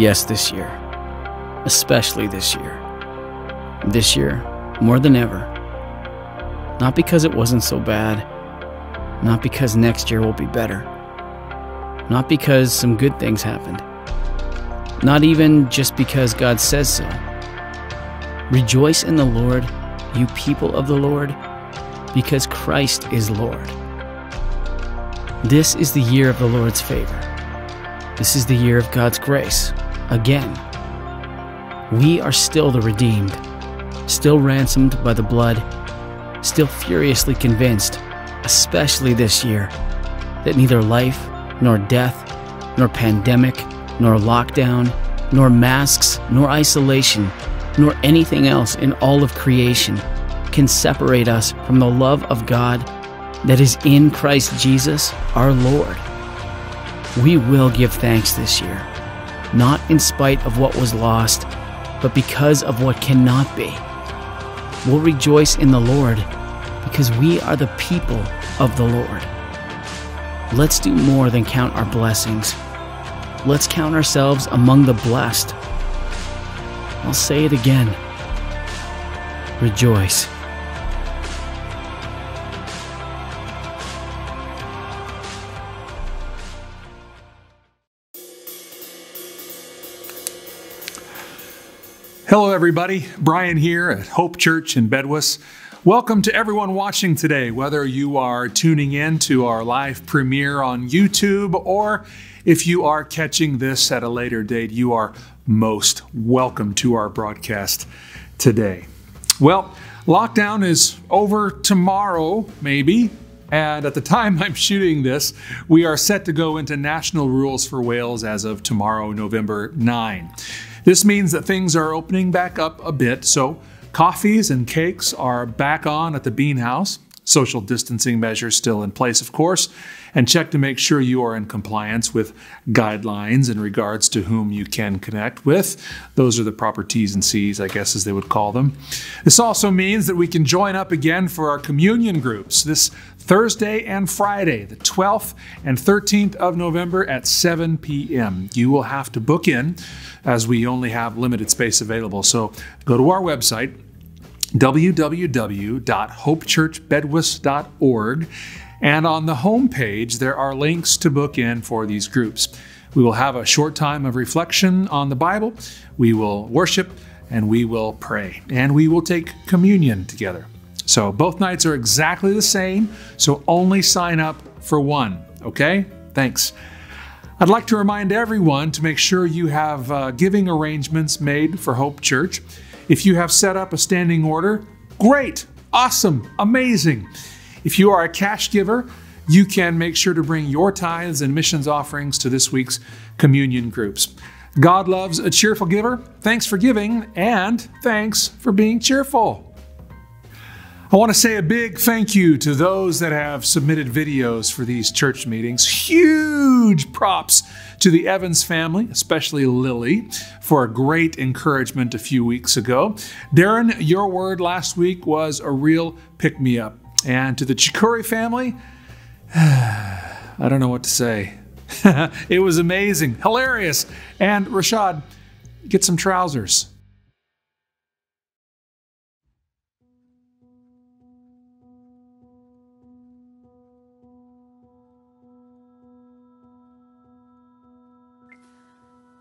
Yes, this year. Especially this year. This year, more than ever. Not because it wasn't so bad. Not because next year will be better. Not because some good things happened. Not even just because God says so. Rejoice in the Lord, you people of the Lord, because Christ is Lord. This is the year of the Lord's favor. This is the year of God's grace. Again, we are still the redeemed, still ransomed by the blood, still furiously convinced, especially this year, that neither life, nor death, nor pandemic, nor lockdown, nor masks, nor isolation, nor anything else in all of creation can separate us from the love of God that is in Christ Jesus our Lord. We will give thanks this year, not in spite of what was lost, but because of what cannot be. We'll rejoice in the Lord because we are the people of the Lord. Let's do more than count our blessings. Let's count ourselves among the blessed. I'll say it again. Rejoice. Hello, everybody. Bryan here at Hope Church in Bedwas. Welcome to everyone watching today, whether you are tuning in to our live premiere on YouTube or if you are catching this at a later date, you are most welcome to our broadcast today. Well, lockdown is over tomorrow, maybe. And at the time I'm shooting this, we are set to go into national rules for Wales as of tomorrow, November 9. This means that things are opening back up a bit, so coffees and cakes are back on at the Bean House. Social distancing measures still in place, of course, and check to make sure you are in compliance with guidelines in regards to whom you can connect with. Those are the proper T's and C's, I guess, as they would call them. This also means that we can join up again for our communion groups this Thursday and Friday, the 12th and 13th of November at 7 p.m. You will have to book in as we only have limited space available. So go to our website www.hopechurchbedwas.org. And on the home page, there are links to book in for these groups. We will have a short time of reflection on the Bible, we will worship, and we will pray, and we will take communion together. So both nights are exactly the same, so only sign up for one, okay? Thanks. I'd like to remind everyone to make sure you have uh, giving arrangements made for Hope Church. If you have set up a standing order, great, awesome, amazing. If you are a cash giver, you can make sure to bring your tithes and missions offerings to this week's communion groups. God loves a cheerful giver. Thanks for giving, and thanks for being cheerful. I want to say a big thank you to those that have submitted videos for these church meetings. Huge props to the Evans family, especially Lily, for a great encouragement a few weeks ago. Darren, your word last week was a real pick me up. And to the Chikuri family, I don't know what to say. it was amazing, hilarious. And Rashad, get some trousers.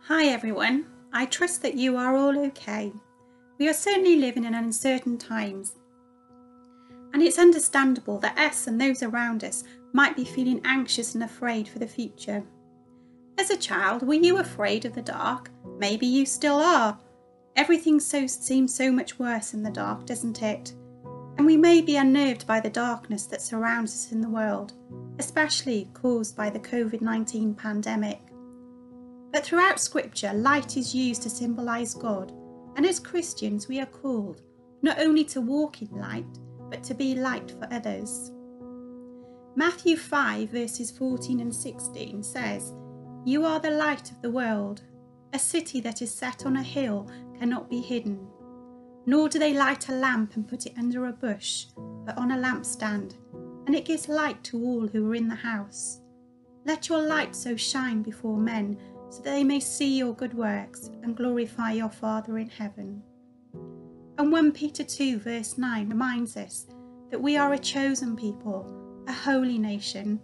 Hi everyone, I trust that you are all okay. We are certainly living in uncertain times, and it's understandable that us and those around us might be feeling anxious and afraid for the future. As a child, were you afraid of the dark? Maybe you still are. Everything so seems so much worse in the dark, doesn't it? And we may be unnerved by the darkness that surrounds us in the world, especially caused by the COVID 19 pandemic. But throughout Scripture, light is used to symbolize God, and as Christians, we are called not only to walk in light, but to be light for others. Matthew 5, verses 14 and 16 says, You are the light of the world. A city that is set on a hill cannot be hidden. Nor do they light a lamp and put it under a bush, but on a lampstand, and it gives light to all who are in the house. Let your light so shine before men so that they may see your good works and glorify your Father in heaven. And 1 Peter 2, verse 9 reminds us that we are a chosen people, a holy nation,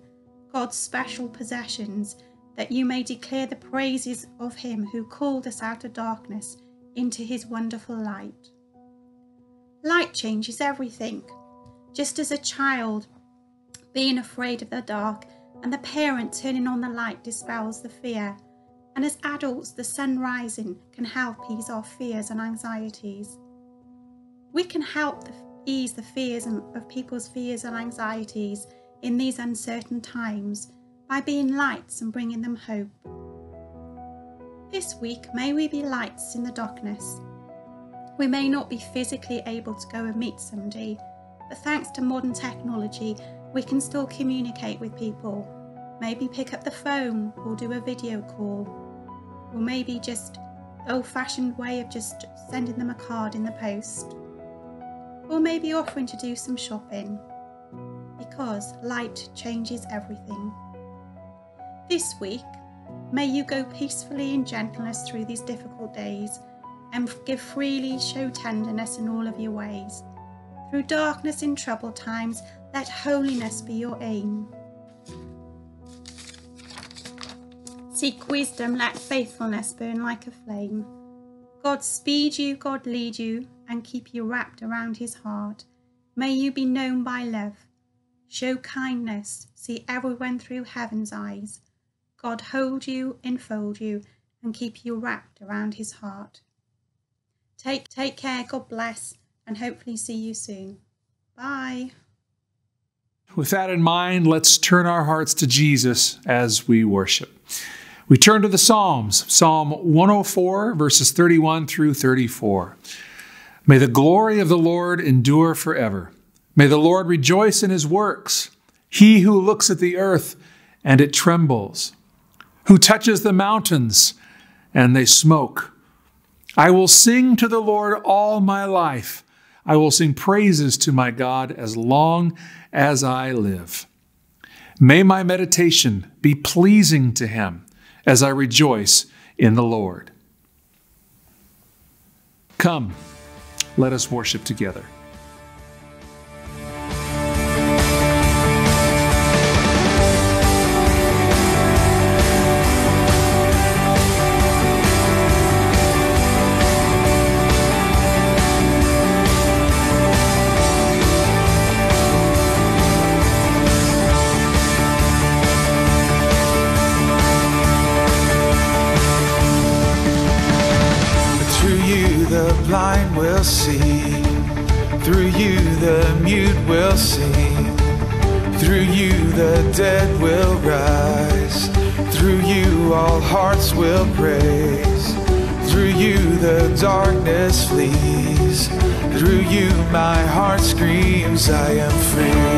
God's special possessions, that you may declare the praises of Him who called us out of darkness into His wonderful light. Light changes everything. Just as a child being afraid of the dark and the parent turning on the light dispels the fear, and as adults, the sun rising can help ease our fears and anxieties. We can help ease the fears of people's fears and anxieties in these uncertain times by being lights and bringing them hope. This week, may we be lights in the darkness. We may not be physically able to go and meet somebody, but thanks to modern technology, we can still communicate with people. Maybe pick up the phone or do a video call, or maybe just old fashioned way of just sending them a card in the post, or maybe offering to do some shopping because light changes everything. This week, may you go peacefully and gentleness through these difficult days and give freely, show tenderness in all of your ways. Through darkness in troubled times, let holiness be your aim. Seek wisdom, let faithfulness burn like a flame. God speed you, God lead you, and keep you wrapped around his heart. May you be known by love. Show kindness, see everyone through heaven's eyes. God hold you, enfold you, and keep you wrapped around his heart. Take, take care, God bless, and hopefully see you soon. Bye. With that in mind, let's turn our hearts to Jesus as we worship. We turn to the Psalms, Psalm 104, verses 31 through 34. May the glory of the Lord endure forever. May the Lord rejoice in his works. He who looks at the earth and it trembles who touches the mountains and they smoke. I will sing to the Lord all my life. I will sing praises to my God as long as I live. May my meditation be pleasing to him as I rejoice in the Lord. Come, let us worship together. I am free.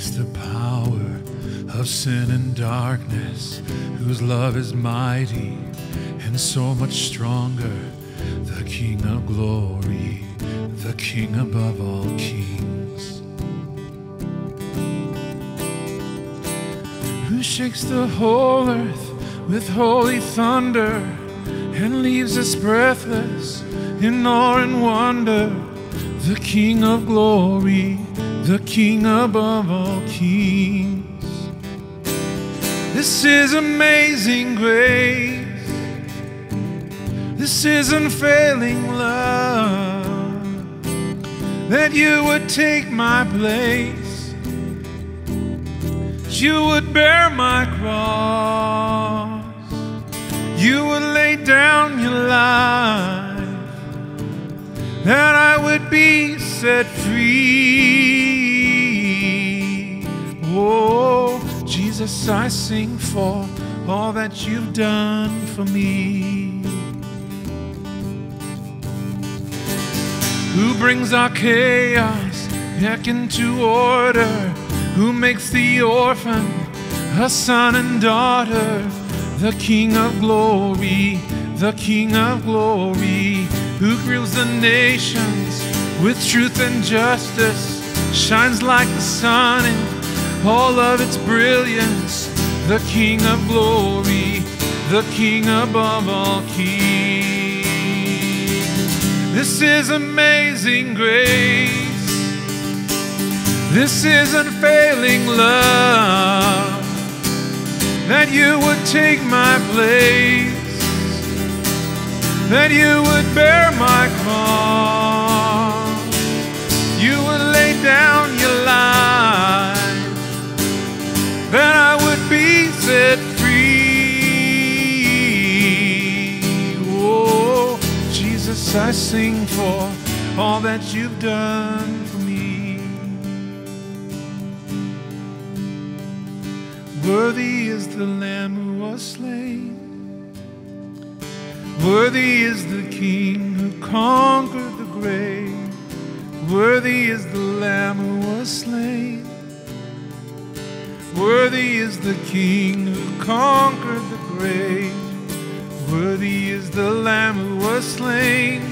Breaks the power of sin and darkness, whose love is mighty and so much stronger, the King of glory, the King above all kings. Who shakes the whole earth with holy thunder and leaves us breathless in awe and wonder, the King of glory, the King above all kings. This is amazing grace. This is unfailing love that you would take my place. that You would bear my cross. You would lay down your life that I would be set free. Jesus, I sing for all that you've done for me. Who brings our chaos back into order? Who makes the orphan a son and daughter? The King of glory, the King of glory, who rules the nations with truth and justice, shines like the sun all of its brilliance. The King of glory, the King above all kings. This is amazing grace. This is unfailing love that you would take my place, that you would bear my cross, you would lay down your life, set free. Oh, Jesus, I sing for all that you've done for me. Worthy is the Lamb who was slain. Worthy is the King who conquered the grave. Worthy is the Lamb who was slain. Worthy is the King who conquered the grave. Worthy is the Lamb who was slain.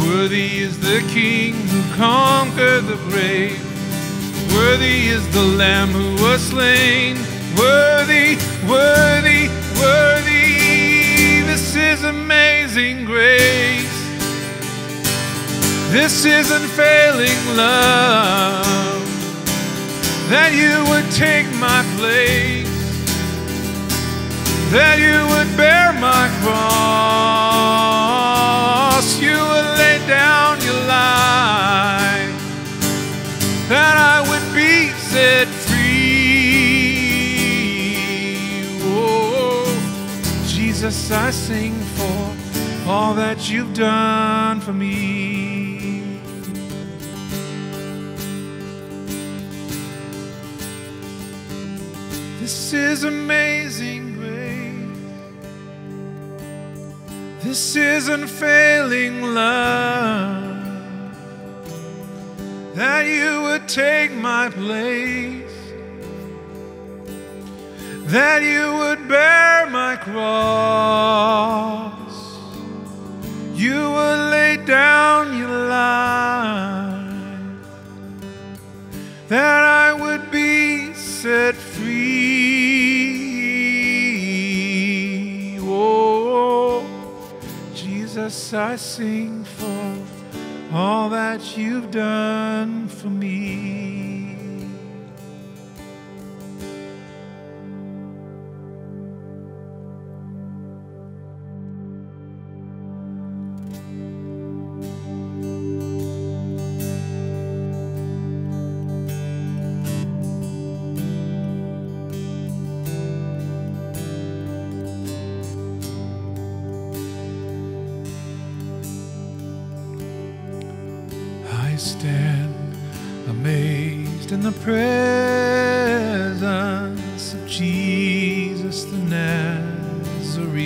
Worthy is the King who conquered the grave. Worthy is the Lamb who was slain. Worthy, worthy, worthy. This is amazing grace. This is unfailing love that you would take my place, that you would bear my cross, you would lay down your life, that I would be set free. Oh, Jesus, I sing for all that you've done for me. This is amazing grace. This is unfailing love. That you would take my place. That you would bear my cross. You would lay down your life that I would be set free. I sing for all that you've done for me. The Nazarene.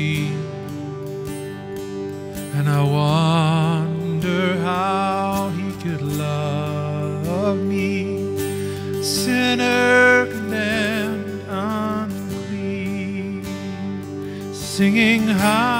And I wonder how he could love me, sinner condemned unclean, singing how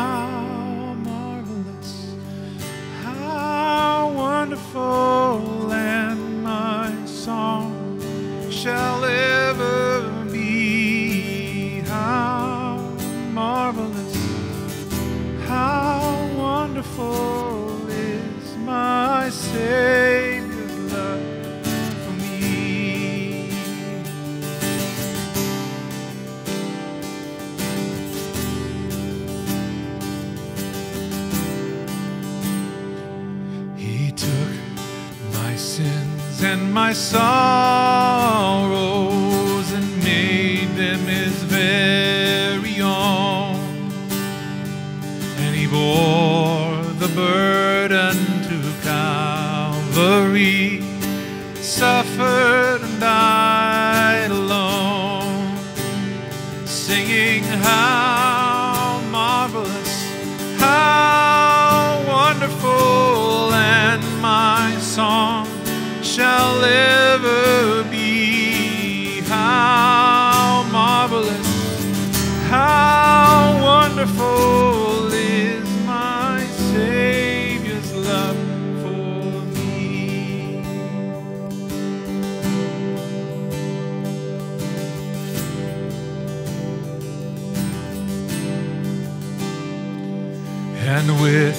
and with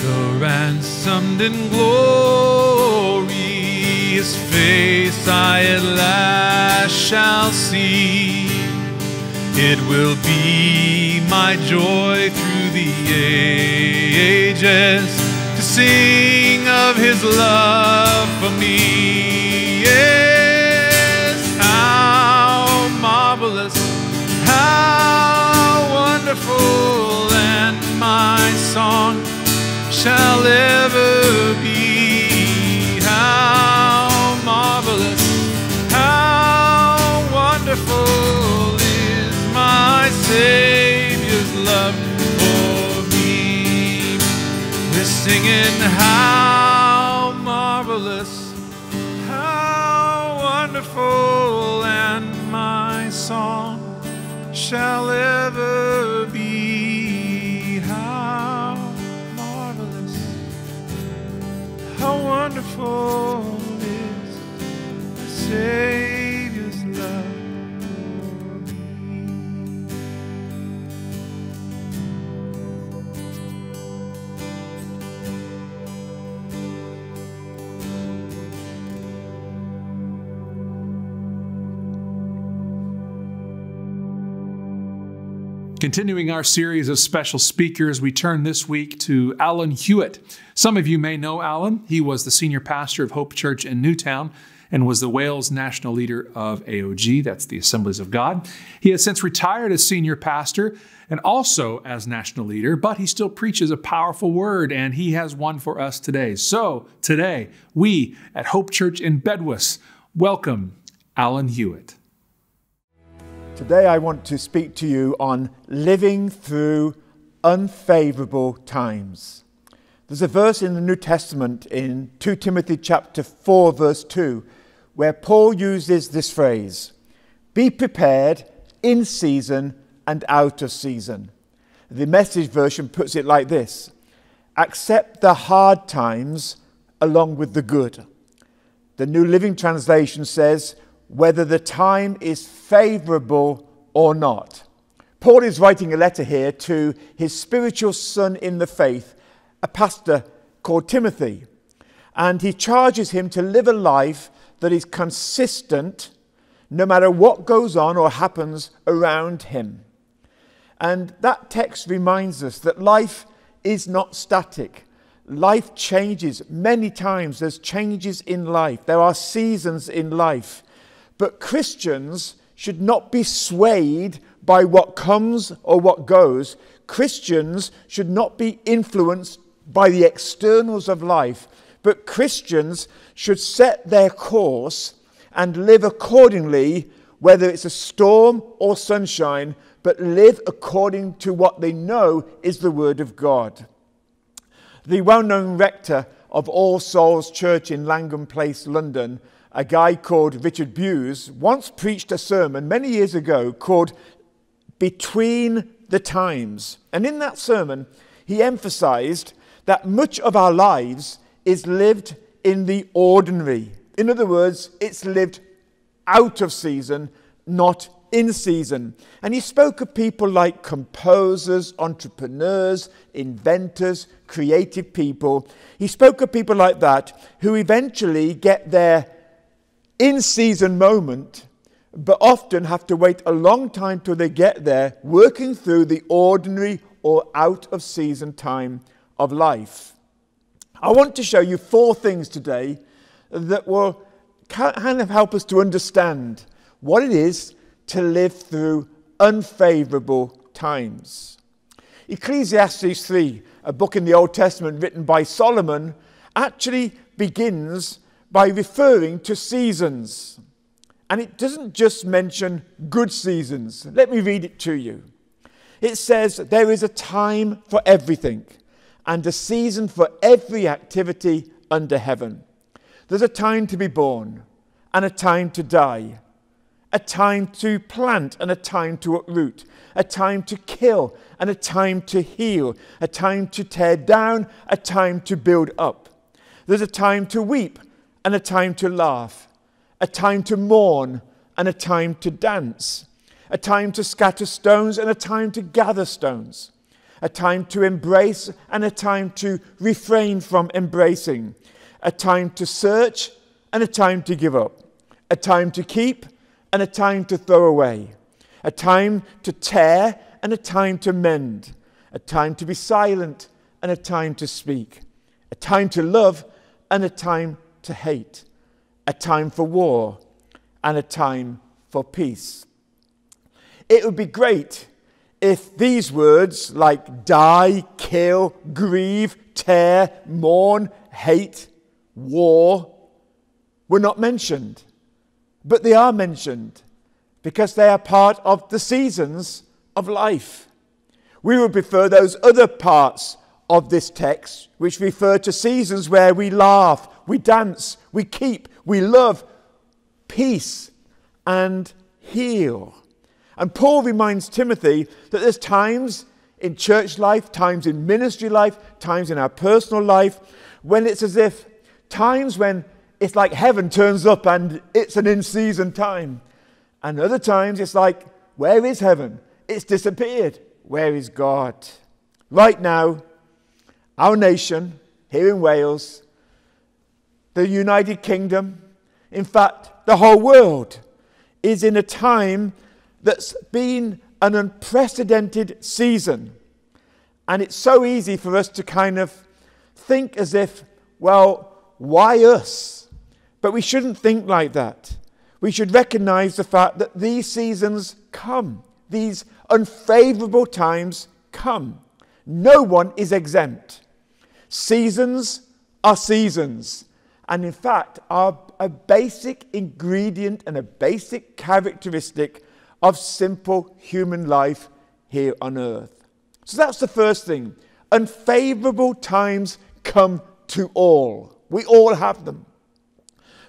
the ransomed in glory, his face I at last shall see. It will be my joy through the ages to sing of his love for me. Yes, how marvelous, how wonderful, my song shall ever be. How marvelous, how wonderful is my Savior's love for me. We're singing how marvelous, how wonderful, and my song shall ever wonderful Continuing our series of special speakers, we turn this week to Alan Hewitt. Some of you may know Alan. He was the senior pastor of Hope Church in Newtown, and was the Wales national leader of AOG, that's the Assemblies of God. He has since retired as senior pastor and also as national leader, but he still preaches a powerful word, and he has one for us today. So, today, we at Hope Church in Bedwas welcome Alan Hewitt. Today, I want to speak to you on living through unfavorable times. There's a verse in the New Testament in 2 Timothy chapter 4 verse 2 where Paul uses this phrase, be prepared in season and out of season. The message version puts it like this, accept the hard times along with the good. The New Living Translation says, whether the time is favorable or not. Paul is writing a letter here to his spiritual son in the faith, a pastor called Timothy. And he charges him to live a life that is consistent no matter what goes on or happens around him. And that text reminds us that life is not static. Life changes many times. There's changes in life, there are seasons in life. But Christians should not be swayed by what comes or what goes. Christians should not be influenced by the externals of life, but Christians should set their course and live accordingly, whether it's a storm or sunshine, but live according to what they know is the Word of God. The well known rector of All Souls Church in Langham Place, London, a guy called Richard Bewes, once preached a sermon many years ago called Between the Times. And in that sermon, he emphasized that much of our lives is lived in the ordinary. In other words, it's lived out of season, not in season. And he spoke of people like composers, entrepreneurs, inventors, creative people. He spoke of people like that who eventually get their in season moment, but often have to wait a long time till they get there, working through the ordinary or out of season time of life. I want to show you four things today that will kind of help us to understand what it is to live through unfavorable times. Ecclesiastes 3, a book in the Old Testament written by Solomon, actually begins by referring to seasons. And it doesn't just mention good seasons. Let me read it to you. It says, There is a time for everything and a season for every activity under heaven. There's a time to be born and a time to die, a time to plant and a time to uproot, a time to kill and a time to heal, a time to tear down, a time to build up. There's a time to weep and a time to laugh, a time to mourn and a time to dance, a time to scatter stones and a time to gather stones a time to embrace and a time to refrain from embracing, a time to search and a time to give up, a time to keep and a time to throw away, a time to tear and a time to mend, a time to be silent and a time to speak, a time to love and a time to hate, a time for war and a time for peace. It would be great if these words like die, kill, grieve, tear, mourn, hate, war were not mentioned. But they are mentioned because they are part of the seasons of life. We would prefer those other parts of this text which refer to seasons where we laugh, we dance, we keep, we love, peace, and heal. And Paul reminds Timothy that there's times in church life, times in ministry life, times in our personal life, when it's as if times when it's like heaven turns up and it's an in season time. And other times it's like, where is heaven? It's disappeared. Where is God? Right now, our nation here in Wales, the United Kingdom, in fact, the whole world, is in a time that's been an unprecedented season. And it's so easy for us to kind of think as if, well, why us? But we shouldn't think like that. We should recognize the fact that these seasons come, these unfavorable times come. No one is exempt. Seasons are seasons, and in fact, are a basic ingredient and a basic characteristic of simple human life here on earth. So that's the first thing. Unfavorable times come to all. We all have them.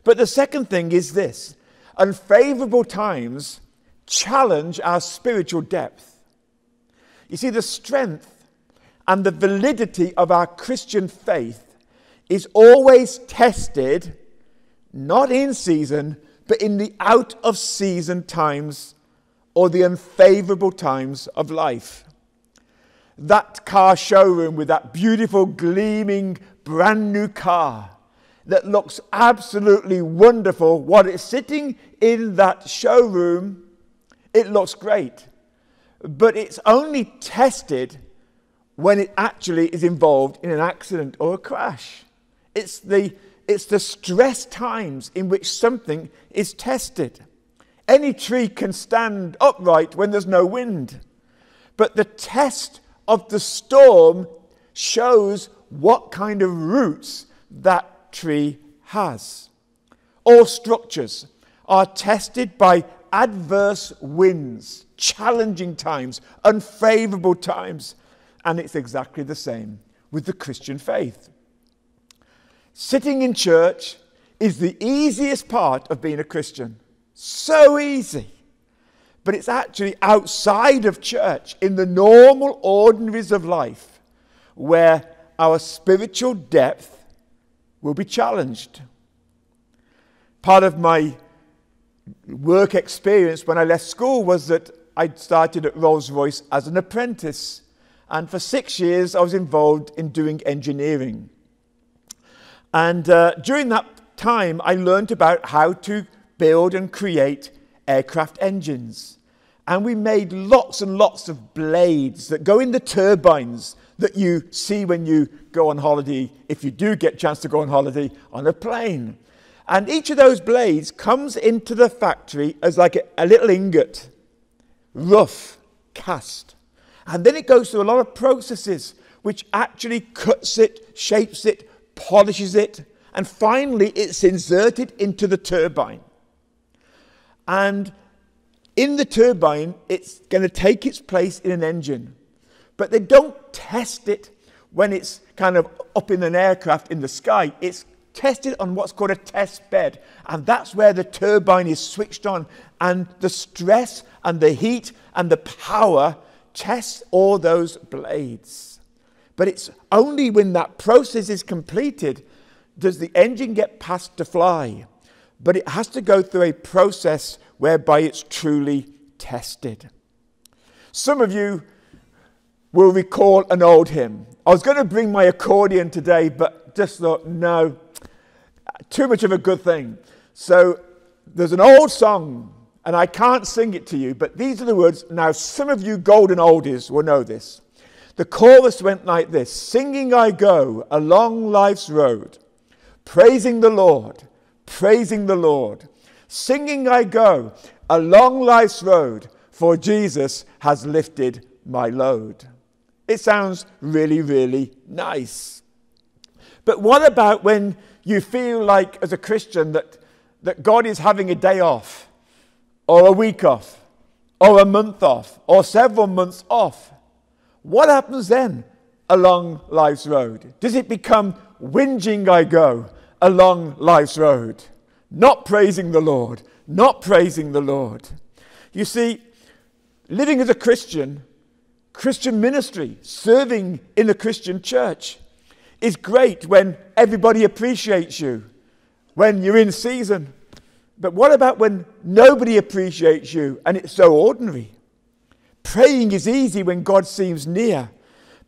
But the second thing is this unfavorable times challenge our spiritual depth. You see, the strength and the validity of our Christian faith is always tested, not in season, but in the out of season times or the unfavorable times of life. That car showroom with that beautiful, gleaming, brand new car that looks absolutely wonderful, while it's sitting in that showroom, it looks great. But it's only tested when it actually is involved in an accident or a crash. It's the, it's the stress times in which something is tested. Any tree can stand upright when there's no wind, but the test of the storm shows what kind of roots that tree has. All structures are tested by adverse winds, challenging times, unfavorable times, and it's exactly the same with the Christian faith. Sitting in church is the easiest part of being a Christian. So easy. But it's actually outside of church, in the normal ordinaries of life, where our spiritual depth will be challenged. Part of my work experience when I left school was that I started at Rolls Royce as an apprentice. And for six years, I was involved in doing engineering. And uh, during that time, I learned about how to build and create aircraft engines. And we made lots and lots of blades that go in the turbines that you see when you go on holiday, if you do get a chance to go on holiday on a plane. And each of those blades comes into the factory as like a, a little ingot, rough, cast. And then it goes through a lot of processes which actually cuts it, shapes it, polishes it, and finally it's inserted into the turbine. And in the turbine, it's going to take its place in an engine. But they don't test it when it's kind of up in an aircraft in the sky. It's tested on what's called a test bed. And that's where the turbine is switched on. And the stress and the heat and the power test all those blades. But it's only when that process is completed does the engine get passed to fly. But it has to go through a process whereby it's truly tested. Some of you will recall an old hymn. I was going to bring my accordion today, but just thought, no, too much of a good thing. So there's an old song, and I can't sing it to you, but these are the words. Now, some of you golden oldies will know this. The chorus went like this Singing I go along life's road, praising the Lord, praising the Lord. Singing I go along life's road, for Jesus has lifted my load. It sounds really, really nice. But what about when you feel like, as a Christian, that, that God is having a day off, or a week off, or a month off, or several months off? What happens then along life's road? Does it become whinging I go along life's road? Not praising the Lord, not praising the Lord. You see, living as a Christian Christian ministry, serving in the Christian church, is great when everybody appreciates you, when you're in season. But what about when nobody appreciates you and it's so ordinary? Praying is easy when God seems near.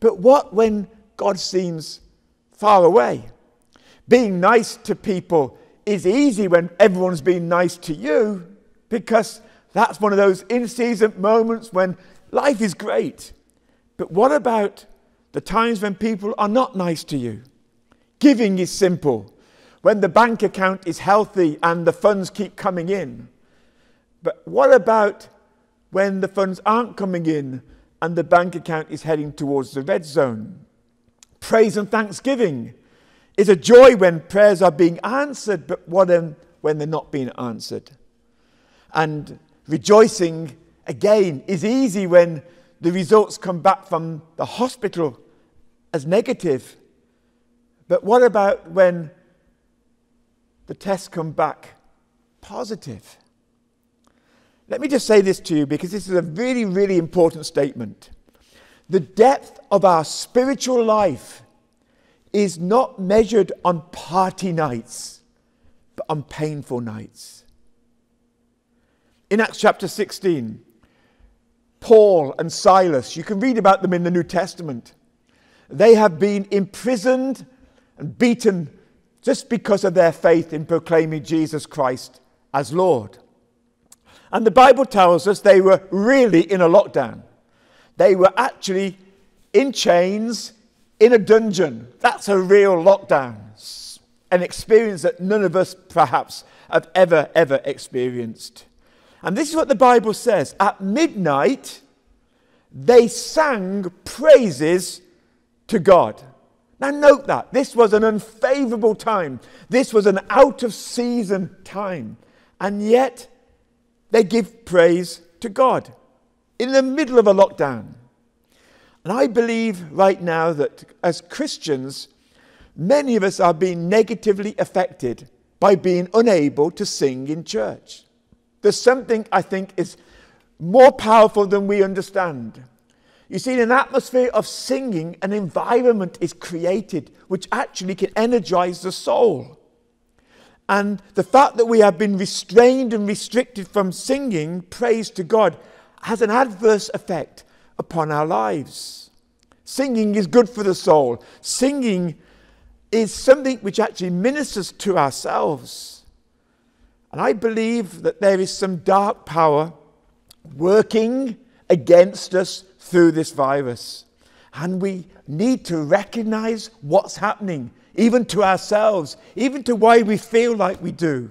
But what when God seems far away? Being nice to people is easy when everyone's being nice to you because that's one of those in season moments when life is great. But what about the times when people are not nice to you? Giving is simple. When the bank account is healthy and the funds keep coming in. But what about when the funds aren't coming in and the bank account is heading towards the red zone? Praise and thanksgiving is a joy when prayers are being answered, but what when they're not being answered? And rejoicing again is easy when the results come back from the hospital as negative. But what about when the tests come back positive? Let me just say this to you because this is a really, really important statement. The depth of our spiritual life is not measured on party nights, but on painful nights. In Acts chapter 16, Paul and Silas, you can read about them in the New Testament. They have been imprisoned and beaten just because of their faith in proclaiming Jesus Christ as Lord. And the Bible tells us they were really in a lockdown. They were actually in chains in a dungeon. That's a real lockdown. An experience that none of us perhaps have ever, ever experienced. And this is what the Bible says. At midnight, they sang praises to God. Now, note that. This was an unfavorable time. This was an out of season time. And yet, they give praise to God in the middle of a lockdown. And I believe right now that as Christians, many of us are being negatively affected by being unable to sing in church. There's something I think is more powerful than we understand. You see, in an atmosphere of singing, an environment is created which actually can energize the soul. And the fact that we have been restrained and restricted from singing praise to God has an adverse effect upon our lives. Singing is good for the soul. Singing is something which actually ministers to ourselves. And I believe that there is some dark power working against us through this virus. And we need to recognize what's happening, even to ourselves, even to why we feel like we do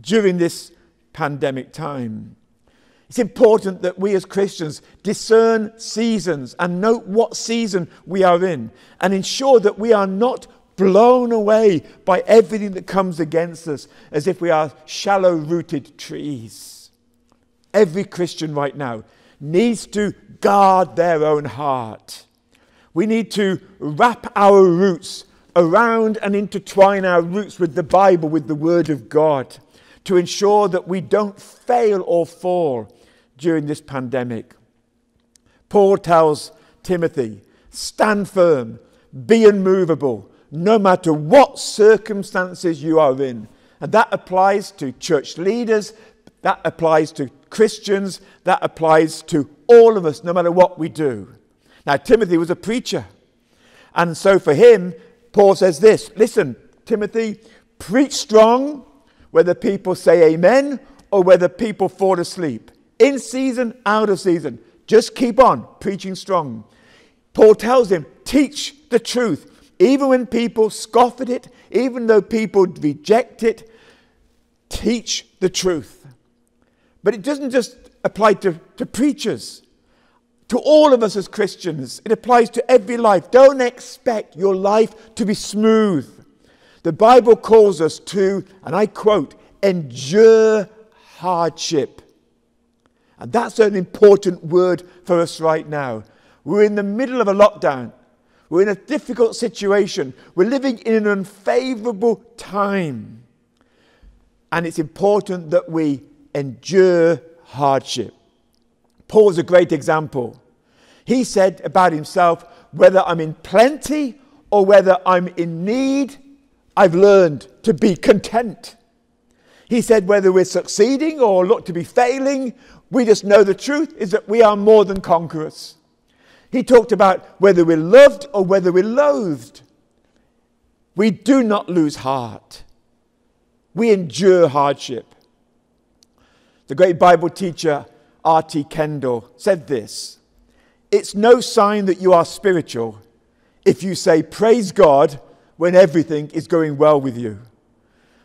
during this pandemic time. It's important that we as Christians discern seasons and note what season we are in and ensure that we are not blown away by everything that comes against us as if we are shallow rooted trees. Every Christian right now needs to guard their own heart. We need to wrap our roots around and intertwine our roots with the Bible, with the Word of God, to ensure that we don't fail or fall during this pandemic. Paul tells Timothy, stand firm, be unmovable, no matter what circumstances you are in. And that applies to church leaders, that applies to Christians, that applies to all of us, no matter what we do. Now, Timothy was a preacher. And so for him, Paul says this listen, Timothy, preach strong, whether people say amen or whether people fall asleep in season, out of season. Just keep on preaching strong. Paul tells him, teach the truth. Even when people scoff at it, even though people reject it, teach the truth. But it doesn't just apply to, to preachers, to all of us as Christians. It applies to every life. Don't expect your life to be smooth. The Bible calls us to, and I quote, endure hardship. And that's an important word for us right now. We're in the middle of a lockdown. We're in a difficult situation. We're living in an unfavorable time. And it's important that we endure hardship. Paul Paul's a great example. He said about himself, whether I'm in plenty or whether I'm in need, I've learned to be content. He said, whether we're succeeding or look to be failing, we just know the truth is that we are more than conquerors. He talked about whether we're loved or whether we're loathed. We do not lose heart. We endure hardship. The great Bible teacher R.T. Kendall said this It's no sign that you are spiritual if you say, Praise God, when everything is going well with you.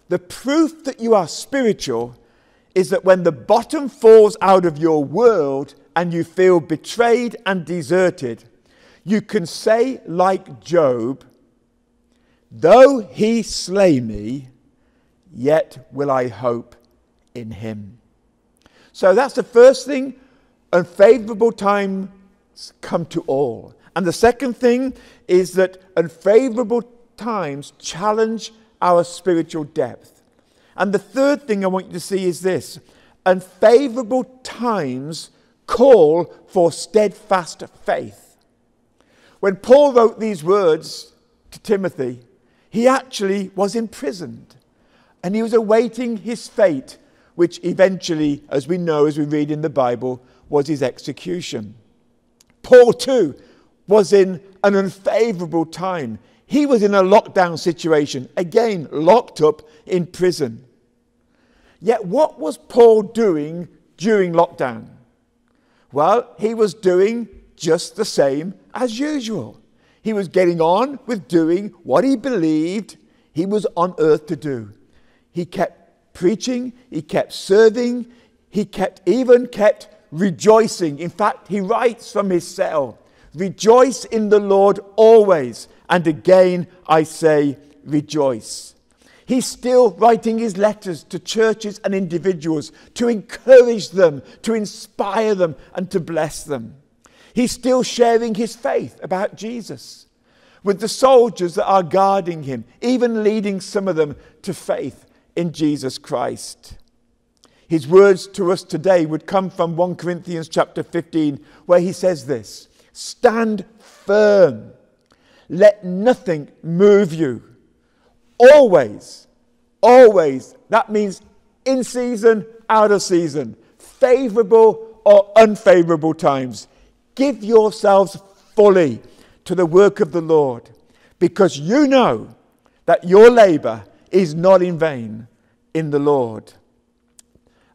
the proof that you are spiritual is that when the bottom falls out of your world and you feel betrayed and deserted, you can say, like Job, Though he slay me, yet will I hope in him. So that's the first thing. Unfavorable times come to all. And the second thing is that unfavorable times challenge our spiritual depth. And the third thing I want you to see is this unfavorable times call for steadfast faith. When Paul wrote these words to Timothy, he actually was imprisoned and he was awaiting his fate, which eventually, as we know, as we read in the Bible, was his execution. Paul, too, was in an unfavorable time. He was in a lockdown situation, again, locked up in prison. Yet, what was Paul doing during lockdown? Well, he was doing just the same as usual. He was getting on with doing what he believed he was on earth to do. He kept preaching, he kept serving, he kept even kept rejoicing. In fact, he writes from his cell, "Rejoice in the Lord always." And again I say, rejoice. He's still writing his letters to churches and individuals to encourage them, to inspire them, and to bless them. He's still sharing his faith about Jesus with the soldiers that are guarding him, even leading some of them to faith in Jesus Christ. His words to us today would come from 1 Corinthians chapter 15, where he says this Stand firm, let nothing move you. Always, always, that means in season, out of season, favorable or unfavorable times. Give yourselves fully to the work of the Lord because you know that your labor is not in vain in the Lord.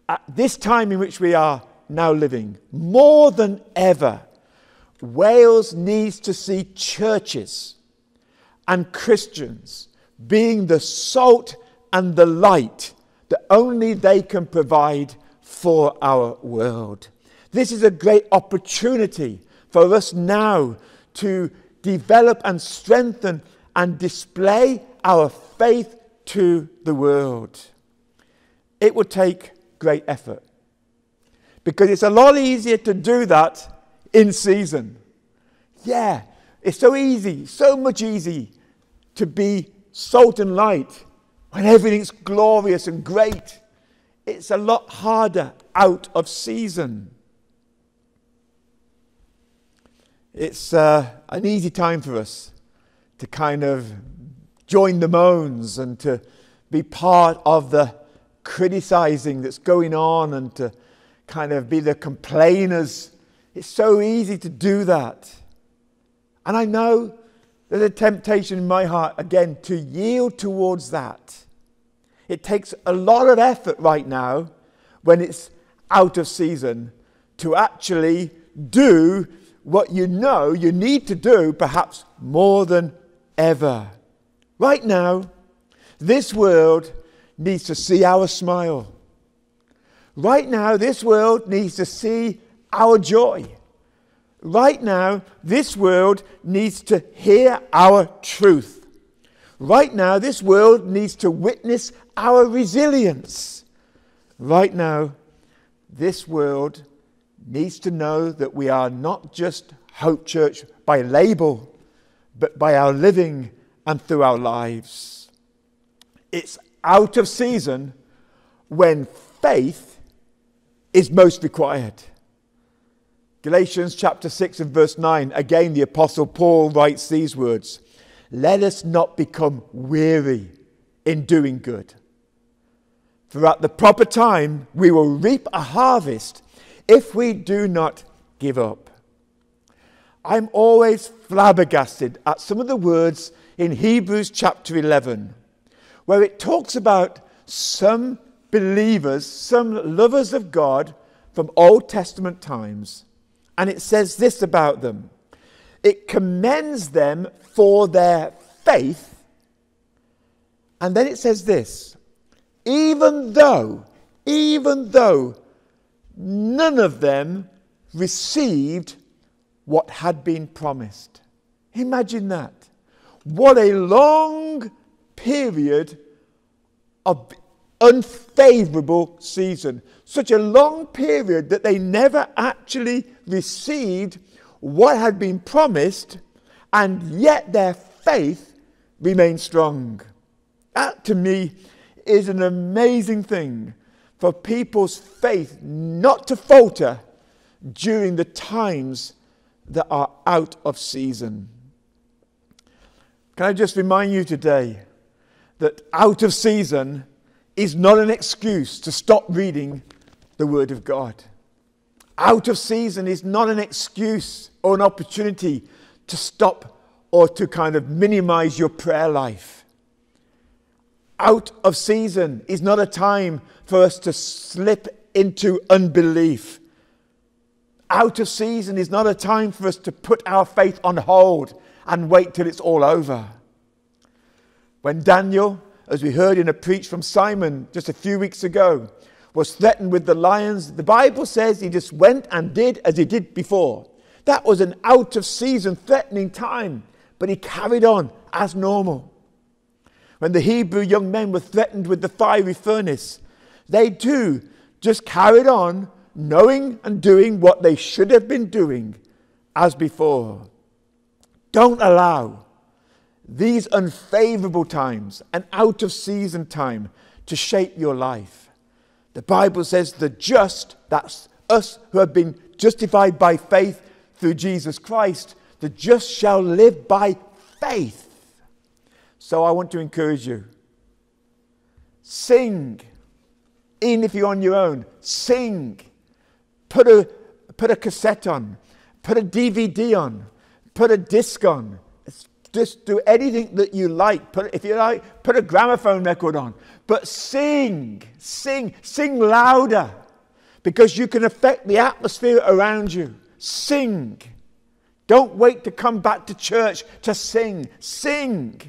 At this time in which we are now living, more than ever, Wales needs to see churches and Christians being the salt and the light that only they can provide for our world. This is a great opportunity for us now to develop and strengthen and display our faith to the world. It would take great effort because it's a lot easier to do that in season. Yeah, it's so easy, so much easy to be salt and light when everything's glorious and great. It's a lot harder out of season. It's uh, an easy time for us to kind of join the moans and to be part of the criticizing that's going on and to kind of be the complainers. It's so easy to do that. And I know there's a temptation in my heart, again, to yield towards that. It takes a lot of effort right now when it's out of season to actually do what you know you need to do, perhaps more than ever. Right now, this world needs to see our smile. Right now, this world needs to see our joy. Right now, this world needs to hear our truth. Right now, this world needs to witness our resilience. Right now, this world needs to know that we are not just Hope Church by label, but by our living and through our lives. It's out of season when faith is most required. Galatians chapter 6 and verse 9, again, the Apostle Paul writes these words Let us not become weary in doing good. For at the proper time we will reap a harvest if we do not give up. I'm always flabbergasted at some of the words in Hebrews chapter 11, where it talks about some believers, some lovers of God from Old Testament times, and it says this about them it commends them for their faith, and then it says this even though, even though none of them received what had been promised. Imagine that. What a long period of unfavorable season. Such a long period that they never actually received what had been promised, and yet their faith remained strong. That to me is an amazing thing for people's faith not to falter during the times that are out of season. Can I just remind you today that out of season is not an excuse to stop reading the Word of God. Out of season is not an excuse or an opportunity to stop or to kind of minimize your prayer life. Out of season is not a time for us to slip into unbelief. Out of season is not a time for us to put our faith on hold and wait till it's all over. When Daniel, as we heard in a preach from Simon just a few weeks ago, was threatened with the lions, the Bible says he just went and did as he did before. That was an out of season threatening time, but he carried on as normal. When the Hebrew young men were threatened with the fiery furnace, they too just carried on knowing and doing what they should have been doing as before. Don't allow these unfavorable times and out of season time to shape your life. The Bible says the just, that's us who have been justified by faith through Jesus Christ, the just shall live by faith. So I want to encourage you. Sing. Even if you're on your own, sing. Put a, put a cassette on. Put a DVD on. Put a disc on. Just do anything that you like. Put, if you like, put a gramophone record on. But sing, sing, sing louder because you can affect the atmosphere around you. Sing. Don't wait to come back to church to sing. Sing.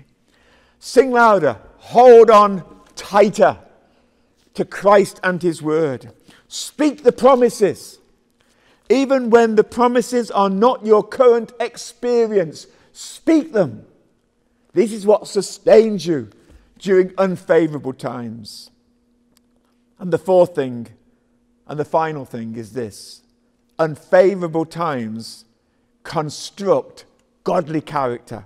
Sing louder. Hold on tighter to Christ and His Word. Speak the promises. Even when the promises are not your current experience, speak them. This is what sustains you during unfavorable times. And the fourth thing, and the final thing, is this unfavorable times construct godly character.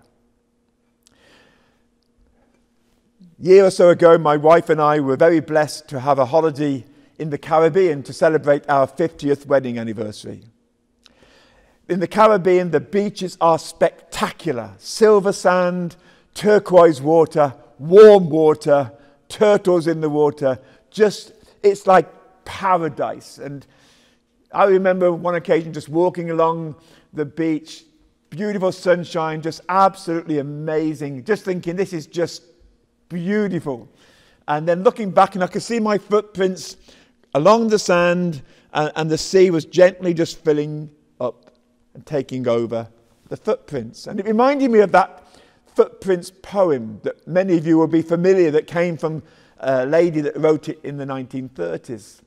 A year or so ago, my wife and I were very blessed to have a holiday in the Caribbean to celebrate our 50th wedding anniversary. In the Caribbean, the beaches are spectacular silver sand, turquoise water, warm water, turtles in the water. Just, it's like paradise. And I remember one occasion just walking along the beach, beautiful sunshine, just absolutely amazing. Just thinking, this is just beautiful. And then looking back, and I could see my footprints along the sand, and, and the sea was gently just filling up and taking over the footprints. And it reminded me of that footprints poem that many of you will be familiar that came from a lady that wrote it in the 1930s.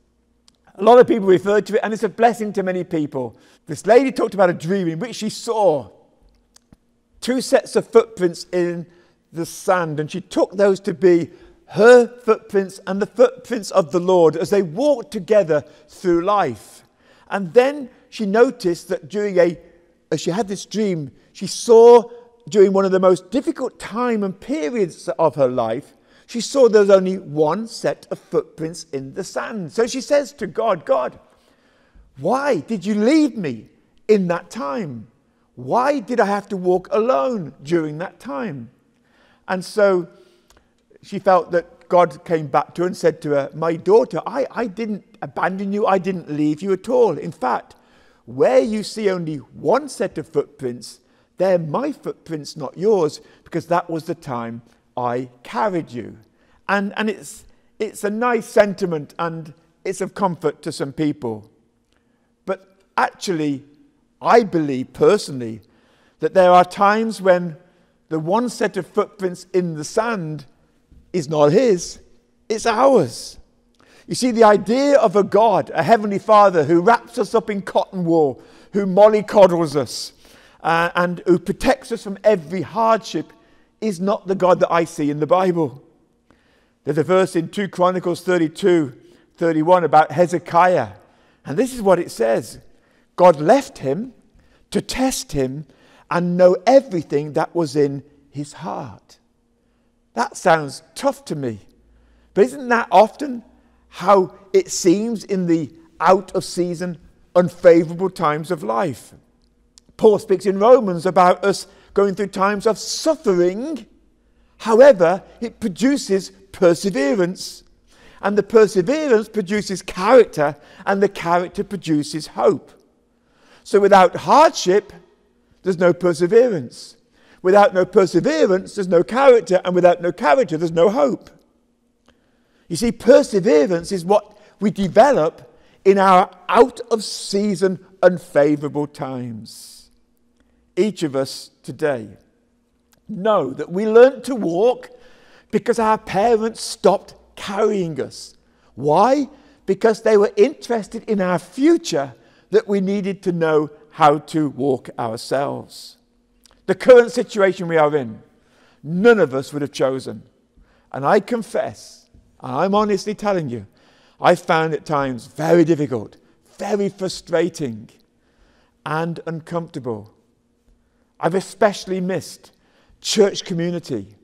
A lot of people refer to it, and it's a blessing to many people. This lady talked about a dream in which she saw two sets of footprints in the sand, and she took those to be her footprints and the footprints of the Lord as they walked together through life. And then she noticed that during a, as she had this dream, she saw during one of the most difficult time and periods of her life, she saw there was only one set of footprints in the sand. So she says to God, God, why did you leave me in that time? Why did I have to walk alone during that time? And so she felt that God came back to her and said to her, My daughter, I, I didn't abandon you, I didn't leave you at all. In fact, where you see only one set of footprints, they're my footprints, not yours, because that was the time I carried you. And, and it's, it's a nice sentiment and it's of comfort to some people. But actually, I believe personally that there are times when the one set of footprints in the sand is not his, It's ours. You see, the idea of a God, a heavenly Father who wraps us up in cotton wool, who mollycoddles us, uh, and who protects us from every hardship, is not the God that I see in the Bible. There's a verse in 2 Chronicles 32 31 about Hezekiah. And this is what it says God left him to test him and know everything that was in his heart. That sounds tough to me. But isn't that often how it seems in the out of season, unfavorable times of life? Paul speaks in Romans about us going through times of suffering. However, it produces perseverance. And the perseverance produces character, and the character produces hope. So without hardship, there's no perseverance. Without no perseverance, there's no character, and without no character, there's no hope. You see, perseverance is what we develop in our out of season, unfavorable times. Each of us today know that we learned to walk because our parents stopped carrying us. Why? Because they were interested in our future that we needed to know how to walk ourselves. The current situation we are in, none of us would have chosen. And I confess, and I'm honestly telling you, I found at times very difficult, very frustrating, and uncomfortable. I've especially missed church community.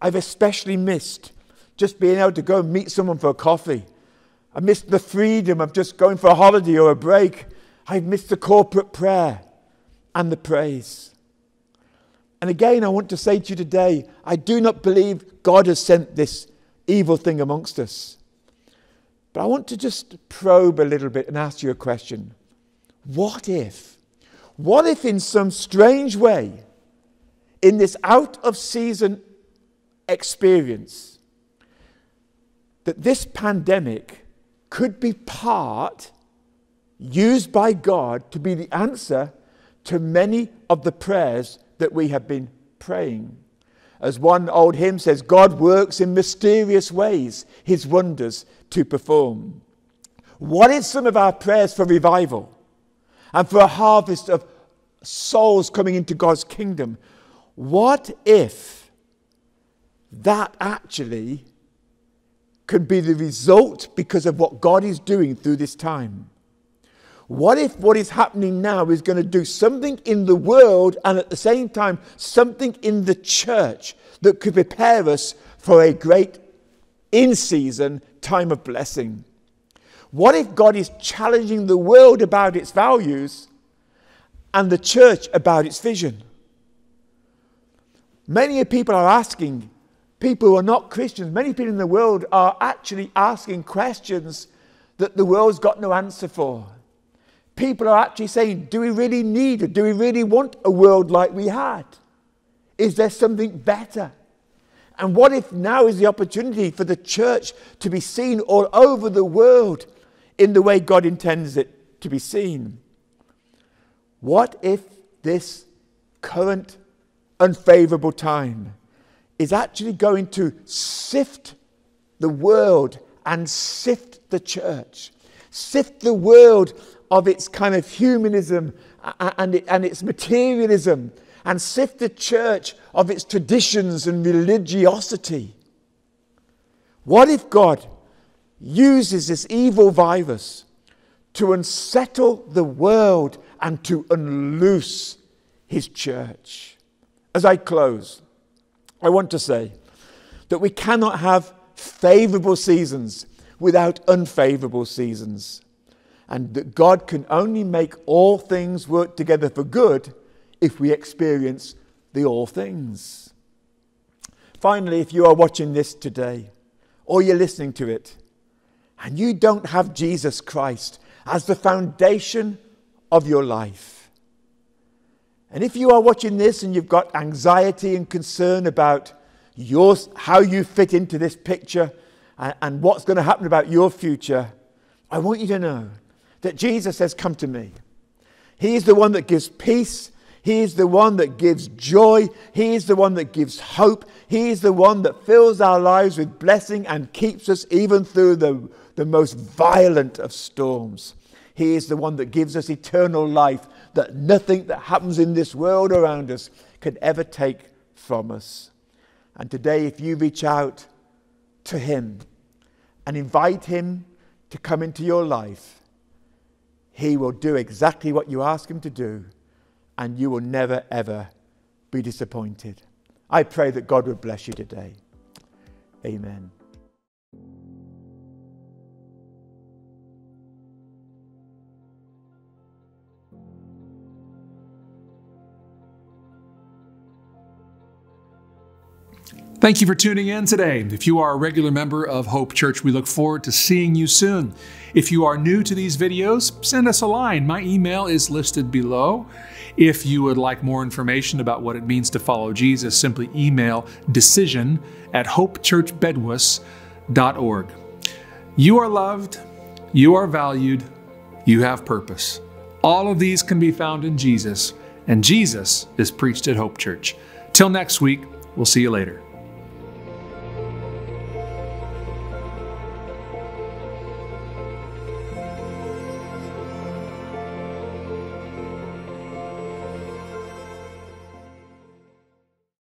I've especially missed just being able to go and meet someone for a coffee. I missed the freedom of just going for a holiday or a break. I've missed the corporate prayer and the praise. And again, I want to say to you today I do not believe God has sent this evil thing amongst us. But I want to just probe a little bit and ask you a question. What if? What if, in some strange way, in this out of season experience, that this pandemic could be part used by God to be the answer to many of the prayers that we have been praying. As one old hymn says, God works in mysterious ways his wonders to perform. What is some of our prayers for revival and for a harvest of souls coming into God's kingdom? What if that actually could be the result because of what God is doing through this time? What if what is happening now is going to do something in the world and at the same time something in the church that could prepare us for a great in season time of blessing? What if God is challenging the world about its values and the church about its vision? Many people are asking, people who are not Christians, many people in the world are actually asking questions that the world's got no answer for. People are actually saying, do we really need it? Do we really want a world like we had? Is there something better? And what if now is the opportunity for the church to be seen all over the world in the way God intends it to be seen? What if this current unfavorable time is actually going to sift the world and sift the church, sift the world of its kind of humanism and, and its materialism, and sift the church of its traditions and religiosity. What if God uses this evil virus to unsettle the world and to unloose his church? As I close, I want to say that we cannot have favorable seasons without unfavorable seasons. And that God can only make all things work together for good if we experience the all things. Finally, if you are watching this today or you're listening to it and you don't have Jesus Christ as the foundation of your life, and if you are watching this and you've got anxiety and concern about your, how you fit into this picture and, and what's going to happen about your future, I want you to know that Jesus says, Come to me. He is the one that gives peace. He is the one that gives joy. He is the one that gives hope. He is the one that fills our lives with blessing and keeps us even through the, the most violent of storms. He is the one that gives us eternal life that nothing that happens in this world around us can ever take from us. And today, if you reach out to Him and invite Him to come into your life, He will do exactly what you ask Him to do, and you will never, ever be disappointed. I pray that God would bless you today. Amen. Thank you for tuning in today. If you are a regular member of Hope Church, we look forward to seeing you soon. If you are new to these videos, send us a line. My email is listed below. If you would like more information about what it means to follow Jesus, simply email decision at hopechurchbedwas.org. You are loved, you are valued, you have purpose. All of these can be found in Jesus, and Jesus is preached at Hope Church. Till next week, we'll see you later.